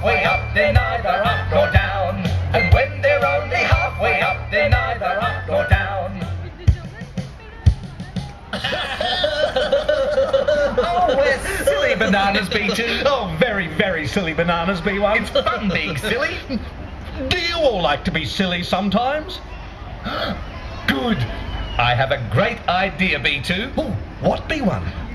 halfway up, they neither up nor down. And when they're only halfway up, they neither up nor down. oh, we're silly bananas, B2. Oh, very, very silly bananas, B1. It's fun being silly. Do you all like to be silly sometimes? Good. I have a great idea, B2. Ooh, what B1?